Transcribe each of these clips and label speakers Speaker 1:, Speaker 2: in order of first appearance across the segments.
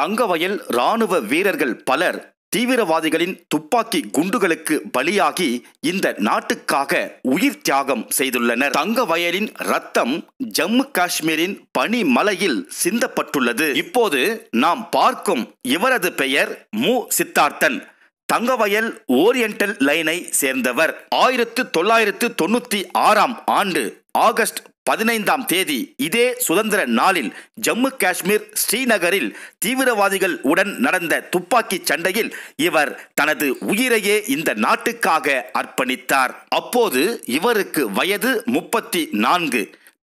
Speaker 1: தங்கவயல் ராணுவ வீரர்கள் பலர் தீவிரவாதிகளின் துப்பாக்கி குண்டுகளுக்கு பலியாகி இந்த நாட்டுக்காக உயிர் தியாகம் செய்துள்ளனர். தங்கவயலின் ரத்தம் ஜம்மு காஷ்மீரின் பனிமலையில் சிந்தப்பட்டுள்ளது. இப்போது நாம் பார்க்கும் இவரது பெயர் மு. சித்தார்த்தன். தங்கவயல் ஓரியண்டல் லைனை சேர்ந்தவர். ஆயிரத்து தொள்ளாயிரத்து தொண்ணூத்தி ஆறாம் ஆண்டு ஆகஸ்ட் பதினைந்தாம் தேதி இதே சுதந்திர நாளில் ஜம்மு காஷ்மீர் ஸ்ரீநகரில் தீவிரவாதிகள் உடன் நடந்த துப்பாக்கி சண்டையில் இவர் தனது உயிரையே இந்த நாட்டுக்காக அர்ப்பணித்தார். அப்போது இவருக்கு வயது முப்பத்தி நான்கு.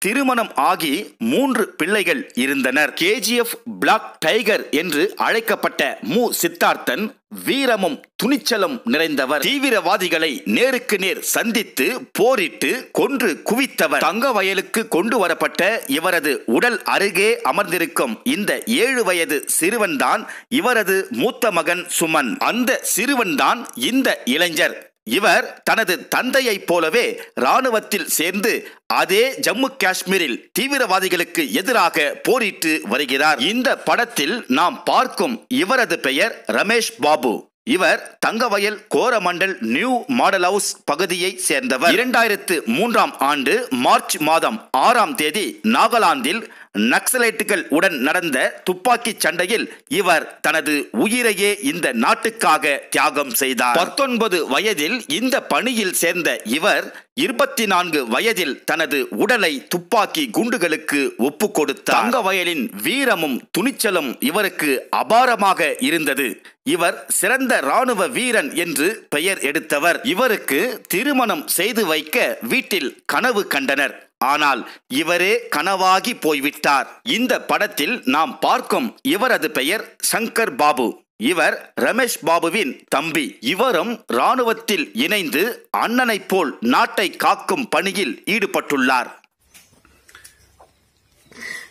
Speaker 1: திருமணம் ஆகி மூன்று பிள்ளைகள் இருந்தனர். கேஜிஎஃப் பிளாக் டைகர் என்று அழைக்கப்பட்ட மு. சித்தார்த்தன் வீரமும் துணிச்சலும் நிறைந்தவர். தீவிரவாதிகளை நேருக்கு நேர் சந்தித்து போரிட்டு கொன்று குவித்தவர். தங்க வயலுக்கு கொண்டு வரப்பட்ட இவரது உடல் அருகே அமர்ந்திருக்கும் இந்த ஏழு வயது சிறுவன்தான் இவரது மூத்த மகன் சுமன். அந்த சிறுவன்தான் இந்த இளைஞர். இவர் தனது தந்தையைப் போலவே ராணுவத்தில் சேர்ந்து அதே ஜம்மு காஷ்மீரில் தீவிரவாதிகளுக்கு எதிராக போரிட்டு வருகிறார். இந்த படத்தில் நாம் பார்க்கும் இவரது பெயர் ரமேஷ் பாபு. இவர் Thangavayal Coromandel new model house பகுதியை சேர்ந்தவர். இரண்டாயிரத்து மூன்றாம் ஆண்டு மார்ச் மாதம் ஆறாம் தேதி நாகாலாந்தில் நக்சலைட்டுகள் உடன் நடந்த துப்பாக்கி சண்டையில் இவர் தனது உயிரையே இந்த நாட்டுக்காக தியாகம் செய்தார். பத்தொன்பது வயதில் இந்த பணியில் சேர்ந்த இவர் இருபத்தி நான்கு வயதில் தனது உடலை துப்பாக்கி குண்டுகளுக்கு ஒப்பு கொடுத்தார். தங்க வயலின் வீரமும் துணிச்சலும் இவருக்கு அபாரமாக இருந்தது. இவர் சிறந்த ராணுவ வீரன் என்று பெயர் எடுத்தவர். இவருக்கு திருமணம் செய்து வைக்க வீட்டில் கனவு கண்டனர். ஆனால் இவரே கனவாகி போய்விட்டார். இந்த படத்தில் நாம் பார்க்கும் இவரது பெயர் சங்கர் பாபு. இவர் ரமேஷ் பாபுவின் தம்பி. இவரும் ராணுவத்தில் இணைந்து அண்ணனைப் போல் நாட்டை காக்கும் பணியில் ஈடுபட்டுள்ளார்.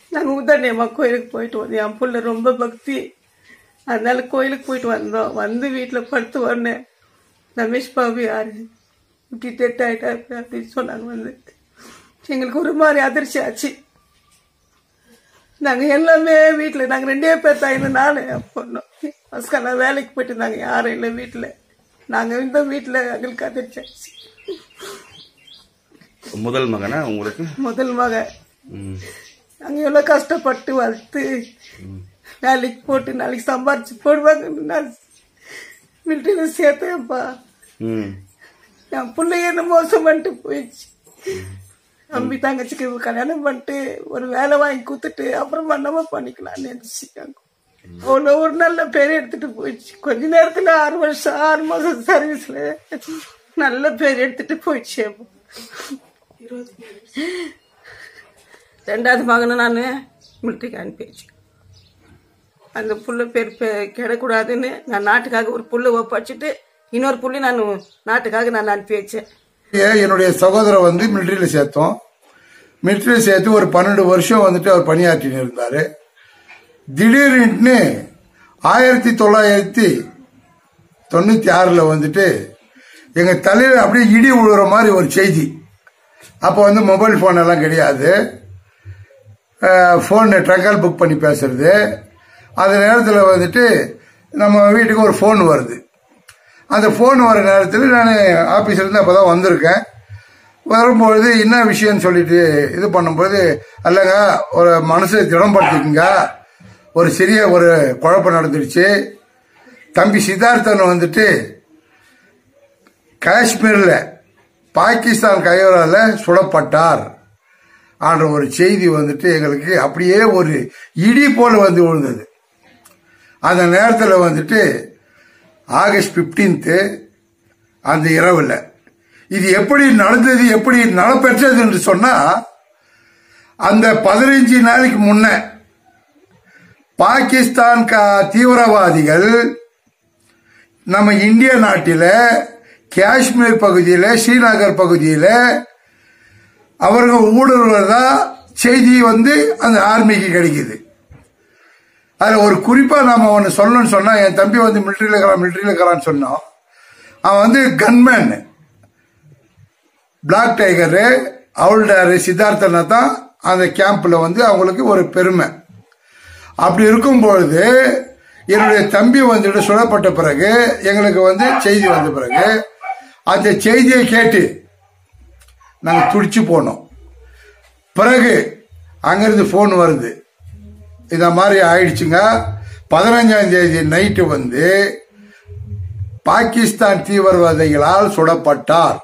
Speaker 2: நாங்கள் உதயமா கோயிலுக்கு போயிட்டு வந்தோம். என் புள்ள ரொம்ப பக்தி. அதனால கோயிலுக்கு போயிட்டு வந்தோம். வந்து வீட்டில் படுத்து வந்தேன் ரமேஷ் பாபு யாரு? இப்படி டெட் ஆயிட்டா அப்படின்னு சொன்னாங்க வந்து. எங்களுக்கு ஒரு மாதிரி அதிர்ச்சி ஆச்சு. நாங்கள் எல்லாமே வீட்டில் நாங்கள் ரெண்டே பேர் தான் இருந்தோம் நானும் என் பொண்ணும் ஃபஸ்ட்டு வேலைக்கு போயிட்டு இருந்தாங்க யாரும் இல்லை வீட்டில் நாங்கள் இந்த வீட்டில் எங்களுக்கு அதிர்ச்சி ஆச்சு.
Speaker 3: முதல் மகனா உங்களுக்கு?
Speaker 2: முதல் மக.
Speaker 3: ம்.
Speaker 2: நாங்கள் எவ்வளோ கஷ்டப்பட்டு வளர்த்து வேலைக்கு போட்டு நாளைக்கு சம்பாரிச்சு போடுவாங்கன்னு நான் மிலிட்டரியில் சேர்த்தேன்ப்பா. என் பிள்ளைய என்ன மோசம் பண்ணிட்டு போயிடுச்சு. தம்பி தங்கச்சிக்கு கல்யாணம் பண்ணிட்டு ஒரு வேலை வாங்கி கொடுத்துட்டு அப்புறம் பண்ணாம பண்ணிக்கலாம்னு நினைச்சிட்டாங்க அவ்வளோ ஒரு நல்ல பேர் எடுத்துட்டு போயிடுச்சு. கொஞ்ச நேரத்துல ஆறு வருஷம் ஆறு மாசம் சர்வீஸ்ல நல்ல பேர் எடுத்துட்டு போயிடுச்சு ரெண்டாவது மகனை நான் மிலிட்டரிக்கு அனுப்பிடுச்சு அந்த புள்ள பேர் பெ- கெடக்கூடாதுன்னு நான் நாட்டுக்காக ஒரு புள்ள ஒப்படைச்சிட்டு இன்னொரு புள்ளி நான் நாட்டுக்காக நான் அனுப்பி வச்சேன்
Speaker 4: ஏன் என்னுடைய சகோதரர் வந்து மிலிட்டரியில் சேர்த்தோம். மிலிட்ரி சேர்த்து ஒரு பன்னெண்டு வருஷம் வந்துட்டு அவர் பணியாற்றின்னு இருந்தாரு. திடீர்னு ஆயிரத்தி தொள்ளாயிரத்தி தொண்ணூத்தி ஆறுல வந்துட்டு எங்க தலையில அப்படியே இடி விழுற மாதிரி ஒரு செய்தி. அப்போ வந்து மொபைல் ஃபோன் எல்லாம் கிடையாது. ஃபோன் ட்ரங்கால் புக் பண்ணி பேசுறது. அந்த நேரத்தில் வந்துட்டு நம்ம வீட்டுக்கு ஒரு ஃபோன் வருது. அந்த ஃபோன் வர நேரத்தில் நான் ஆஃபீஸ்லேருந்து அப்போ தான் வந்திருக்கேன். வரும்பொழுது என்ன விஷயம்னு சொல்லிட்டு இது பண்ணும்பொழுது அல்லங்க ஒரு மனசை திடம்படுத்திக்குங்க. ஒரு சிறிய ஒரு குழப்பம் நடந்துடுச்சு தம்பி சித்தார்த்தன் வந்துட்டு காஷ்மீரில் பாகிஸ்தான் கையோரால் சுடப்பட்டார். ஆன்ற ஒரு செய்தி வந்துட்டு எங்களுக்கு அப்படியே ஒரு இடி போல வந்து விழுந்தது. அந்த நேரத்தில் வந்துட்டு ஆகஸ்ட் 15th அந்த இரவில் இது எப்படி நடந்தது எப்படி நடைபெற்றது என்று சொன்னா அந்த பதினைஞ்சு நாளைக்கு முன்ன பாகிஸ்தான் கா- தீவிரவாதிகள் நம்ம இந்திய நாட்டில் காஷ்மீர் பகுதியில் ஸ்ரீநகர் பகுதியில் அவர்கள் ஊடுருவதா செய்தி வந்து அந்த ஆர்மிக்கு கிடைக்குது. அதுல ஒரு குறிப்பா நாம ஒன்னு சொல்லணும்னு சொன்னா என் தம்பி வந்து மிலிட்டரியில இருக்கிறான் மிலிட்டரியில இருக்கிறான்னு சொன்னோம். அவன் வந்து கன்மேன் பிளாக் டைகரு அவளோட சித்தார்த்தனை தான் அந்த கேம்ப்ல வந்து அவங்களுக்கு ஒரு பெருமை. அப்படி இருக்கும் பொழுது என்னுடைய தம்பி வந்துட்டு சுடப்பட்ட பிறகு எங்களுக்கு வந்து செய்தி வந்த பிறகு அந்த செய்தியை கேட்டு நாங்கள் துடிச்சு போனோம். பிறகு அங்கிருந்து ஃபோன் வருது. இந்த மாதிரி ஆயிடுச்சுங்க. பதினஞ்சாம் தேதி நைட்டு வந்து பாகிஸ்தான் தீவிரவாதிகளால் சுடப்பட்டார்.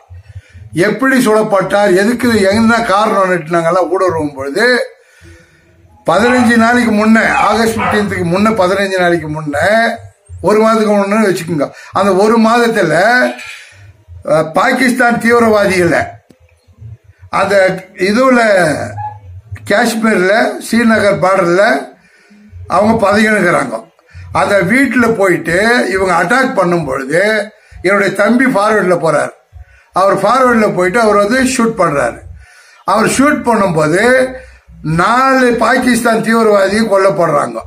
Speaker 4: எப்படி சுடப்பட்டார் எதுக்கு என்ன காரணம் நாங்கள்லாம் ஊடுருவும் பொழுது பதினஞ்சு நாளைக்கு முன்ன ஆகஸ்ட் 15க்கு முன்ன பதினஞ்சு நாளைக்கு முன்ன ஒரு மாதத்துக்கு முன்னு வச்சுக்கோங்க. அந்த ஒரு மாதத்துல பாகிஸ்தான் தீவிரவாதிகளை அந்த இதுல காஷ்மீர்ல ஸ்ரீநகர் பார்டர்ல அவங்க பதவினுக்கிறாங்க அந்த வீட்டில் போயிட்டு இவங்க அட்டாக் பண்ணும் பொழுது என்னுடைய தம்பி ஃபார்வர்டில் போகிறார் அவர் ஃபார்வர்டில் போயிட்டு அவர் வந்து ஷூட் பண்ணுறாரு அவர் ஷூட் பண்ணும்போது நாலு பாகிஸ்தான் தீவிரவாதியும் கொல்லப்படுறாங்க.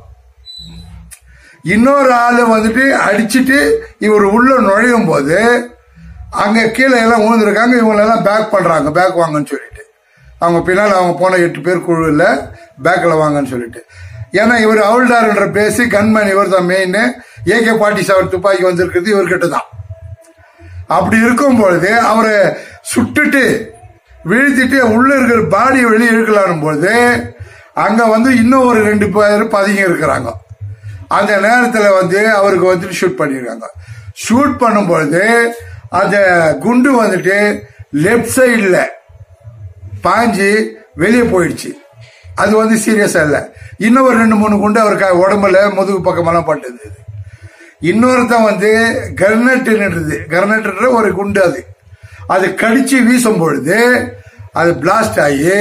Speaker 4: இன்னொரு ஆள் வந்துட்டு அடிச்சிட்டு இவர் உள்ள நுழையும் போது அங்கே கீழே எல்லாம் விழுந்துருக்காங்க இவங்களெல்லாம் பேக் பண்ணுறாங்க பேக் வாங்கன்னு சொல்லிட்டு. அவங்க பின்னால் அவங்க போன எட்டு பேர் குழுவில் பேக்கில் வாங்கன்னு சொல்லிட்டு. ஏன்னா இவர் அவுல்டார்ன்ற பேசி கன்மேன் இவர் தான் மெயின் ஏகே ஃபார்ட்டி செவன் துப்பாக்கி வந்திருக்கிறது இவர்கிட்ட தான் அப்படி இருக்கும் பொழுது அவரை சுட்டுட்டு வீழ்த்திட்டு உள்ள இருக்கிற பாடியை வெளியே இழுக்கலானும் பொழுது அங்க வந்து இன்னும் ஒரு ரெண்டு பேர் பதுங்கி இருக்கிறாங்க. அந்த நேரத்துல வந்து அவருக்கு வந்துட்டு ஷூட் பண்ணிருக்காங்க. ஷூட் பண்ணும் பொழுது அந்த குண்டு வந்துட்டு லெஃப்ட் சைடில் பாஞ்சு வெளியே போயிடுச்சு. அது வந்து சீரியஸா இல்லை. இன்னும் ஒரு ரெண்டு மூணு குண்டு அவருக்கு உடம்புல முதுகு பக்கமெல்லாம் பட்டுது. இன்னொருத்தன் வந்து கர்னட்டுன்றது கர்னட்டுன்ற ஒரு குண்டு அது. அது கடிச்சு வீசும் பொழுது அது பிளாஸ்ட் ஆகி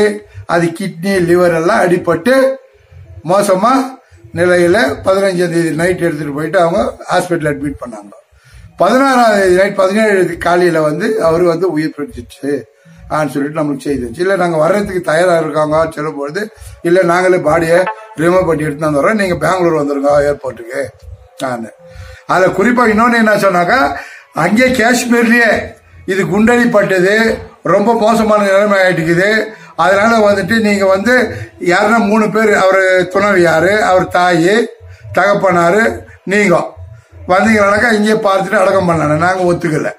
Speaker 4: அது கிட்னி லிவர் எல்லாம் அடிபட்டு மோசமா நிலையில பதினஞ்சாம் தேதி நைட் எடுத்துட்டு போயிட்டு அவங்க ஹாஸ்பிட்டல் அட்மிட் பண்ணாங்க. பதினாறாம் தேதி நைட் பதினேழு காலையில வந்து அவர் வந்து உயிர் பிடிச்சிச்சு ஆன்னு சொல்லிட்டு நம்மளுக்கு செய்தி இல்லை இல்ல நாங்க வர்றதுக்கு தயாரா இருக்காங்க சொல்லும்பொழுது இல்ல நாங்களே பாடியை ரிமூவ் பண்ணி எடுத்து வந்துடுறோம். நீங்க பெங்களூர் வந்துருங்க ஏர்போர்ட்டுக்கு நான் அதுல குறிப்பா இன்னொன்னு என்ன சொன்னாக்கா அங்கே காஷ்மீர்லயே இது குண்டடிப்பட்டது ரொம்ப மோசமான நிலைமை ஆயிட்டுக்குது. அதனால வந்துட்டு நீங்க வந்து யாருன்னா மூணு பேர் அவர் துணவியாரு அவர் தாய் தகப்பனாரு நீங்க. வந்தீங்கன்னாக்கா இங்கே பார்த்துட்டு அடக்கம் பண்ணலாம். நாங்க ஒத்துக்கல.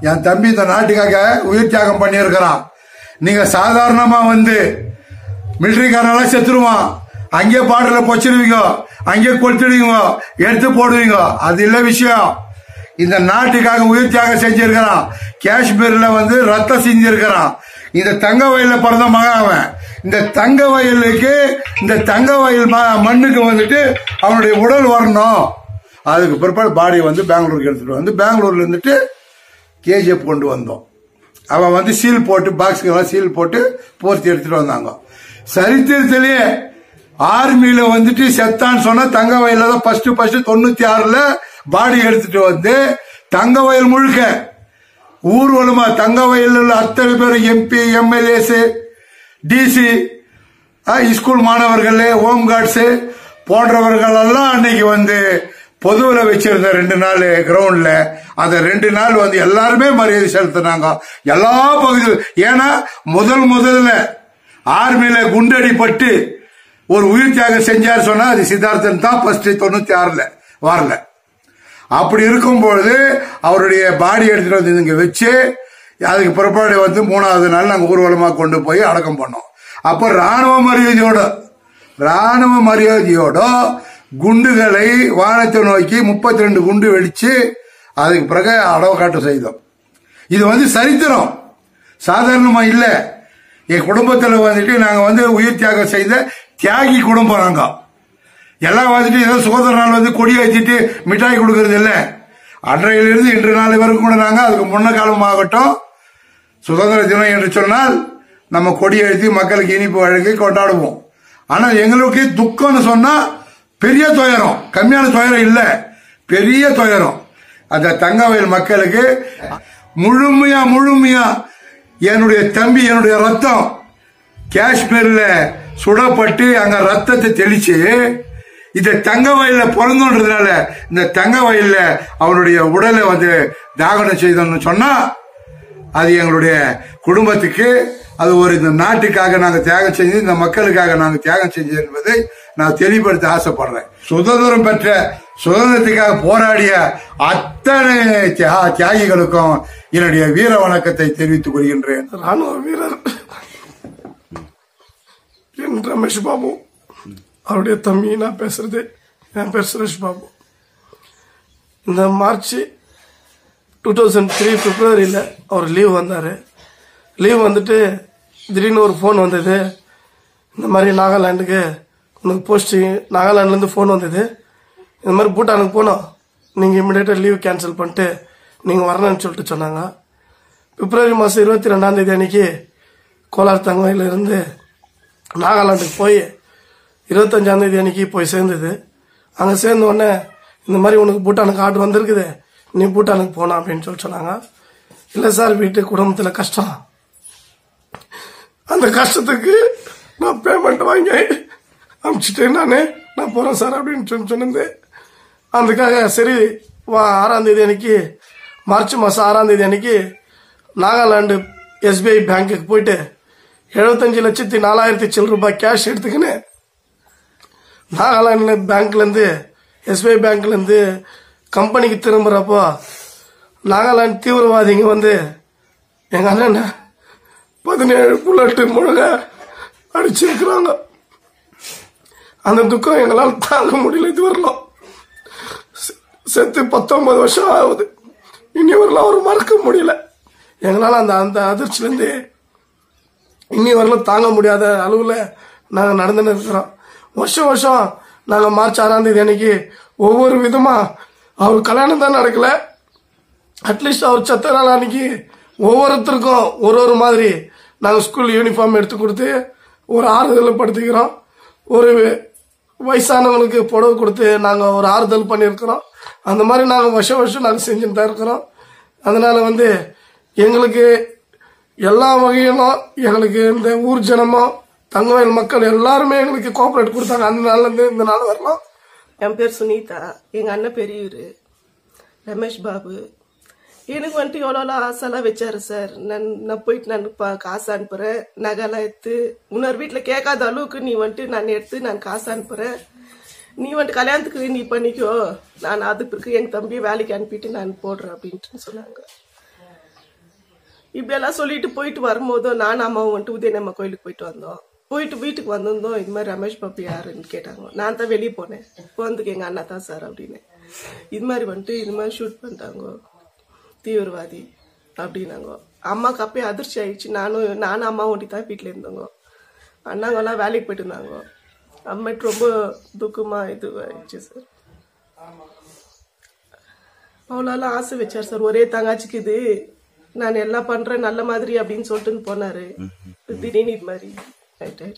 Speaker 4: என் தம்பி இந்த நாட்டுக்காக உயிர் தியாகம் பண்ணியிருக்கிறான். நீங்க சாதாரணமா வந்து மிலிட்ரிக்காரனால செத்துருவான். அங்கே பாடல பொச்சிருவீங்க அங்கே கொளுத்துடுவீங்க. எடுத்து போடுவீங்க. அது இல்ல விஷயம். இந்த நாட்டுக்காக உயிர் தியாகம் செஞ்சிருக்கிறான். காஷ்மீர்ல வந்து ரத்தம் செஞ்சிருக்கிறான் இந்த தங்க வயல்ல பிறந்த மகன் அவன். இந்த தங்க வயலுக்கு இந்த தங்க வயல் ம- மண்ணுக்கு வந்துட்டு அவனுடைய உடல் வரணும். அதுக்கு பிற்பாடு பாடி வந்து பெங்களூருக்கு எடுத்துட்டு வந்து பெங்களூர்ல இருந்துட்டு கேஜிஎஃப் கொண்டு வந்தோம். அவன் வந்து சீல் போட்டு பாக்ஸுக்கெல்லாம் சீல் போட்டு போர்த்தி எடுத்துட்டு வந்தாங்க. சரித்திரத்திலேயே ஆர்மியில வந்துட்டு செத்தான்னு சொன்னா தங்க வயல தான் ஃபர்ஸ்ட் ஃபர்ஸ்ட் தொண்ணூத்தி ஆறுல பாடி எடுத்துட்டு வந்து தங்க வயல் முழுக்க. ஊர்வலமா தங்க வயல்ல உள்ள அத்தனை பேர் எம்பி எம்எல்ஏஸ் டிசி ஸ்கூல் மாணவர்கள் ஹோம் கார்ட்ஸ் போன்றவர்கள் எல்லாம் அன்னைக்கு வந்து பொதுவில் வச்சிருந்த ரெண்டு நாள் கிரவுண்ட்ல அந்த ரெண்டு நாள் வந்து எல்லாருமே மரியாதை செலுத்தினாங்க. எல்லா பகுதியும் ஏன்னா முதல் முதல்ல ஆர்மியில குண்டடிப்பட்டு ஒரு உயிர் தியாகம் செஞ்சார் சொன்னா அது சித்தார்த்தன் தான் ஃபர்ஸ்ட் தொண்ணூத்தி ஆறுல வரல. அப்படி இருக்கும் பொழுது அவருடைய பாடி எடுத்துட்டு வந்து இங்க வச்சு அதுக்கு பிற்பாடு வந்து மூணாவது நாள் நாங்க ஊர்வலமா கொண்டு போய் அடக்கம் பண்ணோம். அப்ப ராணுவ மரியாதையோட ராணுவ மரியாதையோட குண்டுகளை வானத்தை நோக்கி முப்பத்தி ரெண்டு குண்டு வெடிச்சு அதுக்கு பிறகு அடவக்காட்டு செய்தோம். இது வந்து சரித்திரம். சாதாரணமா இல்ல. என் குடும்பத்தில் வந்துட்டு நாங்க வந்து உயிர் தியாகம் செய்த தியாகி குடும்பம் நாங்க எல்லாம் வந்துட்டு ஏதோ சுதந்திர நாள் வந்து கொடி வச்சுட்டு மிட்டாய் கொடுக்கறது இல்ல. அன்றையிலிருந்து இன்று நாள் வரைக்கும் கூட நாங்க அதுக்கு முன்ன காலமாகட்டும் சுதந்திர தினம் என்று சொன்னால் நம்ம கொடி அழுத்தி மக்களுக்கு இனிப்பு வழங்கி கொண்டாடுவோம். ஆனால் எங்களுக்கு துக்கம்னு சொன்னா பெரிய துயரம். கம்மியான துயரம் இல்ல. பெரிய துயரம். அந்த தங்கவயல் மக்களுக்கு முழுமையா முழுமையா என்னுடைய தம்பி என்னுடைய ரத்தம் காஷ்மீர்ல சுடப்பட்டு அங்க ரத்தத்தை தெளிச்சு இந்த தங்க வயல்ல பிறந்தோன்றதுனால இந்த தங்க வயல்ல அவனுடைய உடலை வந்து தாகனம் செய்தோம்னு சொன்னா அது எங்களுடைய குடும்பத்துக்கு அது ஒரு இந்த நாட்டுக்காக நாங்க தியாகம் செஞ்சு இந்த மக்களுக்காக நாங்க தியாகம் செஞ்சது என்பதை நான் தெளிவுபடுத்த ஆசைப்படுறேன். சுதந்திரம் பெற்ற சுதந்திரத்துக்காக போராடிய அத்தனை தியாகிகளுக்கும் என்னுடைய வீர வணக்கத்தை தெரிவித்துக் கொள்கின்றேன்.
Speaker 5: ராணுவ வீரர். என் ரமேஷ் பாபு. அவருடைய தம்பி நான் பேசுறது என் பேர் சுரேஷ் பாபு. இந்த மார்ச் டூ தௌசண்ட் த்ரீ பிப்ரவரியில் அவர் லீவ் வந்தார். லீவ் வந்துட்டு திடீர்னு ஒரு ஃபோன் வந்தது. இந்த மாதிரி நாகாலாண்டுக்கு உனக்கு போஸ்டிங் நாகாலாண்ட்லேருந்து ஃபோன் வந்தது. இந்த மாதிரி பூட்டானுக்கு போனோம். நீங்கள் இம்மிடியேட்டாக லீவ் கேன்சல் பண்ணிட்டு நீங்கள் வரணும்னு சொல்லிட்டு சொன்னாங்க. பிப்ரவரி மாதம் இருபத்தி ரெண்டாம் தேதி அன்னைக்கு கோலார் தங்கவையில நாகாலாந்துக்கு போய் இருபத்தஞ்சாந்தேதி அன்னைக்கு போய் சேர்ந்தது. அங்கே சேர்ந்த உடனே இந்த மாதிரி உனக்கு பூட்டானுக்கு ஆர்டர் வந்திருக்குது நீ பூட்டானுக்கு போனா அப்படின்னு சொல்லி சொன்னாங்க. இல்லை சார் வீட்டு குடும்பத்தில் கஷ்டம். அந்த கஷ்டத்துக்கு நான் பேமெண்ட் வாங்கி அனுப்பிச்சிட்டு நானே. நான் போகிறேன் சார் அப்படின்னு சொல்லி சொன்னேன் அதுக்காக சரி வா ஆறாம் தேதி அன்னைக்கு மார்ச் மாதம் ஆறாம் தேதி அன்னைக்கு நாகாலாந்து எஸ்பிஐ பேங்க்குக்கு போயிட்டு எழுபத்தஞ்சு லட்சத்தி நாலாயிரத்தி சில்லு ரூபாய் கேஷ் எடுத்துக்கின்னு நாகாலாந்து பேங்க்லேருந்து எஸ்பிஐ பேங்க்லேருந்து கம்பெனிக்கு திரும்புகிறப்போ நாகாலாந்து தீவிரவாதிங்க வந்து எங்கள் அண்ணன் பதினேழு புல்லட்டு முழுக அடிச்சிருக்கிறாங்க அந்த துக்கம் எங்களால் தாங்க முடியல இது வரலாம் செ- செத்து பத்தொன்பது வருஷம் ஆகுது. இனி வரலாம் அவர் மறக்க முடியல. எங்களால் அந்த அந்த அதிர்ச்சியிலேருந்து இனி வரலாம் தாங்க முடியாத அளவில் நாங்கள் நடந்துன்னு இருக்கிறோம். வருஷம் வருஷம் நாங்கள் மார்ச் ஆறாம் தேதி அன்னைக்கு ஒவ்வொரு விதமாக அவர் கல்யாணம் தான் நடக்கல. அட்லீஸ்ட் அவர் சத்த நாள் அன்னைக்கு ஒவ்வொருத்தருக்கும் ஒரு ஒரு மாதிரி நாங்கள் ஸ்கூல் யூனிஃபார்ம் எடுத்து கொடுத்து ஒரு ஆறுதல் படுத்திக்கிறோம். ஒரு வயசானவங்களுக்கு புடவை கொடுத்து நாங்கள் ஒரு ஆறுதல் பண்ணியிருக்கிறோம். அந்த மாதிரி நாங்கள் வருஷம் வருஷம் நாங்கள் செஞ்சுட்டு தான் இருக்கிறோம். அதனால வந்து எங்களுக்கு எல்லா வகையிலும் எங்களுக்கு இந்த ஊர் ஜனமோ தங்கவயல் மக்கள் எல்லாருமே எங்களுக்கு கோஆபரேட் கொடுத்தாங்க. அந்த நாள்லேருந்து இந்த நாள் வரலாம்.
Speaker 6: என் பேர் சுனீதா. எங்கள் அண்ணன் பெரியவர் ரமேஷ் பாபு. எனக்கு வந்துட்டு எவ்வளோ ஆசைலாம் வச்சாரு சார். நான் நான் போயிட்டு நான் பா காசு அனுப்புகிறேன் நகைலாம் எடுத்து இன்னொரு வீட்டில் கேட்காத அளவுக்கு நீ வந்துட்டு நான் எடுத்து நான் காசு அனுப்புகிறேன் நீ வந்துட்டு கல்யாணத்துக்கு நீ பண்ணிக்கோ. நான் அதுக்கு பிறகு என் தம்பி வேலைக்கு அனுப்பிட்டு நான் போடுறேன் அப்படின்ட்டு சொன்னாங்க. இப்படியெல்லாம் சொல்லிட்டு போயிட்டு வரும்போதும் நானும் அம்மாவும் வந்துட்டு உதயநம்ம கோயிலுக்கு போயிட்டு வந்தோம். போயிட்டு வீட்டுக்கு வந்திருந்தோம். இது மாதிரி ரமேஷ் பாபு யாருன்னு கேட்டாங்க. நான் தான் வெளியே போனேன். போனதுக்கு எங்க அண்ணா தான் சார் அப்படின்னு. இது மாதிரி வந்துட்டு இது மாதிரி ஷூட் பண்ணிட்டாங்க. தீவிரவாதி அப்படின்னாங்க. அம்மாவுக்கு அப்பயே அதிர்ச்சி ஆயிடுச்சு. நானும் நானும் அம்மா ஒட்டி தான் வீட்டில் இருந்தோங்க. அண்ணாங்கெல்லாம் வேலைக்கு போயிட்டு இருந்தாங்க. அம்மாட்டு ரொம்ப துக்கமா இது ஆயிடுச்சு சார். அவ்வளோலாம் ஆசை வச்சார் சார். ஒரே தங்காச்சிக்கு இது. நான் எல்லாம் பண்றேன் நல்ல மாதிரி அப்படின்னு சொல்லிட்டு போனாரு. திடீர்னு மாதிரி ஆயிட்டாரு.